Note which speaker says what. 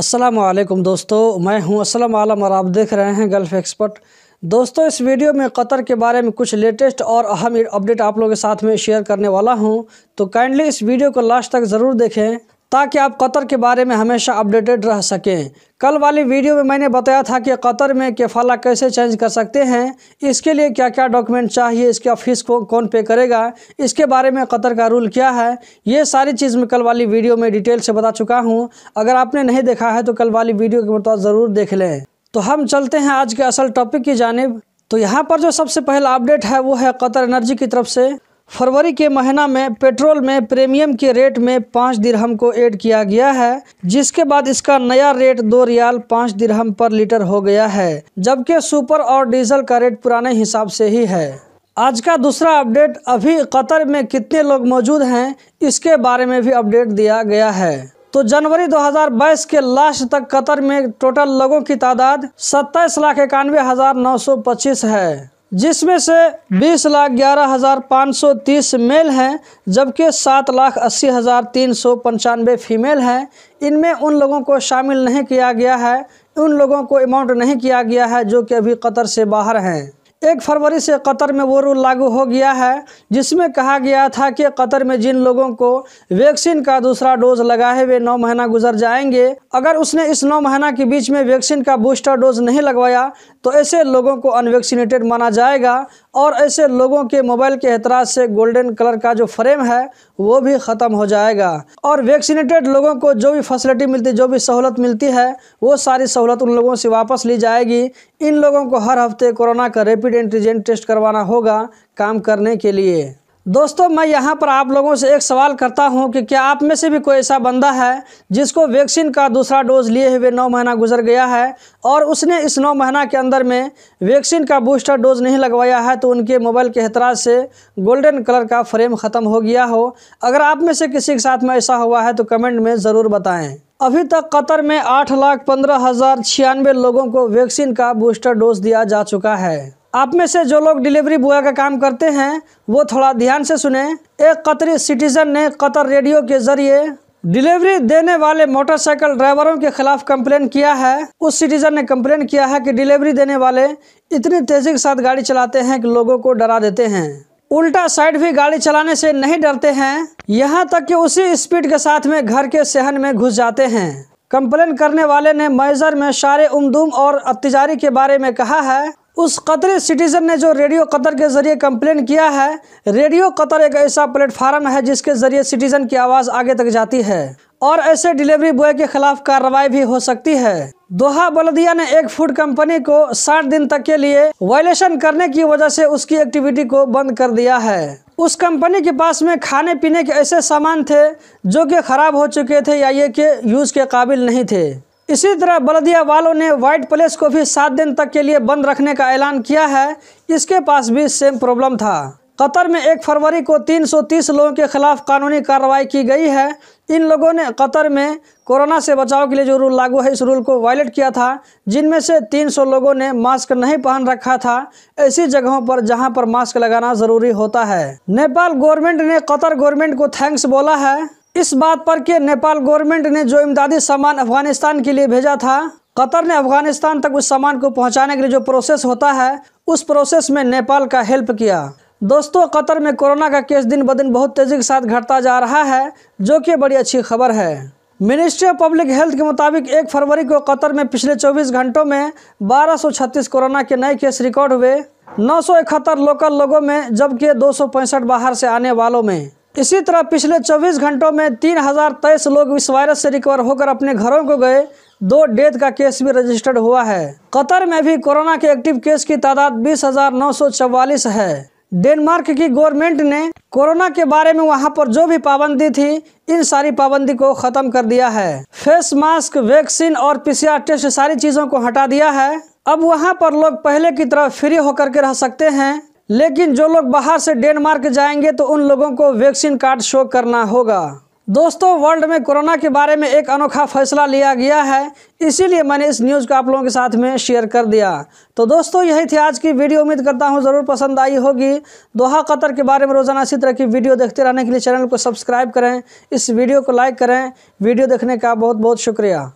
Speaker 1: असलम दोस्तों, मैं हूँ असलम आलम और आप देख रहे हैं गल्फ़ एक्सपर्ट। दोस्तों, इस वीडियो में कतर के बारे में कुछ लेटेस्ट और अहम अपडेट आप लोगों के साथ में शेयर करने वाला हूँ। तो काइंडली इस वीडियो को लास्ट तक ज़रूर देखें। ताकि आप कतर के बारे में हमेशा अपडेटेड रह सकें। कल वाली वीडियो में मैंने बताया था कि कतर में केफाला कैसे चेंज कर सकते हैं। इसके लिए क्या क्या डॉक्यूमेंट चाहिए, इसका फ़ीस को कौन पे करेगा, इसके बारे में कतर का रूल क्या है, ये सारी चीज़ मैं कल वाली वीडियो में डिटेल से बता चुका हूँ। अगर आपने नहीं देखा है तो कल वाली वीडियो के मतलब ज़रूर देख लें। तो हम चलते हैं आज के असल टॉपिक की जानब। तो यहाँ पर जो सबसे पहला अपडेट है, वो है कतर एनर्जी की तरफ़ से। फरवरी के महीना में पेट्रोल में प्रीमियम के रेट में पाँच दिरहम को ऐड किया गया है, जिसके बाद इसका नया रेट दो रियाल पाँच दिरहम पर लीटर हो गया है, जबकि सुपर और डीजल का रेट पुराने हिसाब से ही है। आज का दूसरा अपडेट, अभी कतर में कितने लोग मौजूद हैं, इसके बारे में भी अपडेट दिया गया है। तो जनवरी 2022 के लास्ट तक कतर में टोटल लोगों की तादाद सत्ताईस लाख इक्यानवे हज़ार नौ सौ पच्चीस है। जिसमें से बीस लाख ग्यारह हज़ार पाँच सौ तीस मेल हैं, जबकि सात लाख अस्सी हज़ार तीन सौ पंचानवे फीमेल हैं। इनमें उन लोगों को शामिल नहीं किया गया है, उन लोगों को अमाउंट नहीं किया गया है जो कि अभी कतर से बाहर हैं। एक फरवरी से कतर में वो रूल लागू हो गया है, जिसमें कहा गया था कि कतर में जिन लोगों को वैक्सीन का दूसरा डोज लगाए हुए नौ महीना गुजर जाएँगे, अगर उसने इस नौ महीना के बीच में वैक्सीन का बूस्टर डोज नहीं लगवाया तो ऐसे लोगों को अनवैक्सीनेटेड माना जाएगा और ऐसे लोगों के मोबाइल के एतराज़ से गोल्डन कलर का जो फ्रेम है, वो भी ख़त्म हो जाएगा। और वैक्सीनेटेड लोगों को जो भी फैसिलिटी मिलती, जो भी सहूलत मिलती है, वो सारी सहूलत उन लोगों से वापस ली जाएगी। इन लोगों को हर हफ़्ते कोरोना का रेपिड एंटीजन टेस्ट करवाना होगा काम करने के लिए। दोस्तों, मैं यहाँ पर आप लोगों से एक सवाल करता हूँ कि क्या आप में से भी कोई ऐसा बंदा है जिसको वैक्सीन का दूसरा डोज लिए हुए नौ महीना गुजर गया है और उसने इस नौ महीना के अंदर में वैक्सीन का बूस्टर डोज नहीं लगवाया है तो उनके मोबाइल के एतराज़ से गोल्डन कलर का फ्रेम ख़त्म हो गया हो? अगर आप में से किसी के साथ में ऐसा हुआ है तो कमेंट में ज़रूर बताएँ। अभी तक कतर में आठ लाख पंद्रह हज़ार छियानवे लोगों को वैक्सीन का बूस्टर डोज दिया जा चुका है। आप में से जो लोग डिलीवरी बॉय का काम करते हैं, वो थोड़ा ध्यान से सुने। एक कतरी सिटीजन ने कतर रेडियो के ज़रिए डिलीवरी देने वाले मोटरसाइकिल ड्राइवरों के खिलाफ कंप्लेन किया है। उस सिटीजन ने कंप्लेन किया है कि डिलीवरी देने वाले इतनी तेज़ी के साथ गाड़ी चलाते हैं कि लोगों को डरा देते हैं। उल्टा साइड भी गाड़ी चलाने से नहीं डरते हैं। यहाँ तक कि उसी स्पीड के साथ में घर के सहन में घुस जाते हैं। कंप्लेन करने वाले ने मैजर में सारे उमदूम और अत्याचारी के बारे में कहा है। उस कतरी सिटीजन ने जो रेडियो कतर के ज़रिए कंप्लेन किया है, रेडियो कतर एक ऐसा प्लेटफार्म है जिसके ज़रिए सिटीजन की आवाज़ आगे तक जाती है और ऐसे डिलीवरी बॉय के खिलाफ कार्रवाई भी हो सकती है। दोहा बलदिया ने एक फ़ूड कंपनी को 60 दिन तक के लिए वायलेशन करने की वजह से उसकी एक्टिविटी को बंद कर दिया है। उस कंपनी के पास में खाने पीने के ऐसे सामान थे जो कि खराब हो चुके थे या ये के यूज़ के काबिल नहीं थे। इसी तरह बलदिया वालों ने वाइट प्लेस को भी सात दिन तक के लिए बंद रखने का ऐलान किया है। इसके पास भी सेम प्रॉब्लम था। कतर में एक फरवरी को 330 लोगों के खिलाफ कानूनी कार्रवाई की गई है। इन लोगों ने कतर में कोरोना से बचाव के लिए जो रूल लागू है, इस रूल को वायलेट किया था, जिनमें से 300 लोगों ने मास्क नहीं पहन रखा था। ऐसी जगहों पर जहाँ पर मास्क लगाना ज़रूरी होता है। नेपाल गवर्नमेंट ने कतर गवर्नमेंट को थैंक्स बोला है। इस बात पर कि नेपाल गवर्नमेंट ने जो इमदादी सामान अफ़गानिस्तान के लिए भेजा था, कतर ने अफ़गानिस्तान तक उस सामान को पहुँचाने के लिए जो प्रोसेस होता है, उस प्रोसेस में नेपाल का हेल्प किया। दोस्तों, कतर में कोरोना का केस दिन ब दिन बहुत तेज़ी के साथ घटता जा रहा है, जो कि बड़ी अच्छी खबर है। मिनिस्ट्री ऑफ़ पब्लिक हेल्थ के मुताबिक एक फरवरी को कतर में पिछले 24 घंटों में 1236 कोरोना के नए केस रिकॉर्ड हुए। नौ सौ इकहत्तर लोकल लोगों में, जबकि दो सौ पैंसठ बाहर से आने वालों में। इसी तरह पिछले 24 घंटों में तीन हज़ार तेईस लोग इस वायरस से रिकवर होकर अपने घरों को गए। दो डेथ का केस भी रजिस्टर्ड हुआ है। कतर में भी कोरोना के एक्टिव केस की तादाद बीस है। डेनमार्क की गवर्नमेंट ने कोरोना के बारे में वहाँ पर जो भी पाबंदी थी, इन सारी पाबंदी को खत्म कर दिया है। फेस मास्क, वैक्सीन और पीसीआर टेस्ट सारी चीज़ों को हटा दिया है। अब वहाँ पर लोग पहले की तरह फ्री होकर के रह सकते हैं। लेकिन जो लोग बाहर से डेनमार्क जाएँगे तो उन लोगों को वैक्सीन कार्ड शो करना होगा। दोस्तों, वर्ल्ड में कोरोना के बारे में एक अनोखा फैसला लिया गया है। इसीलिए मैंने इस न्यूज़ को आप लोगों के साथ में शेयर कर दिया। तो दोस्तों, यही थी आज की वीडियो। उम्मीद करता हूँ ज़रूर पसंद आई होगी। दोहा कतर के बारे में रोज़ाना इसी तरह की वीडियो देखते रहने के लिए चैनल को सब्सक्राइब करें। इस वीडियो को लाइक करें। वीडियो देखने का बहुत बहुत शुक्रिया।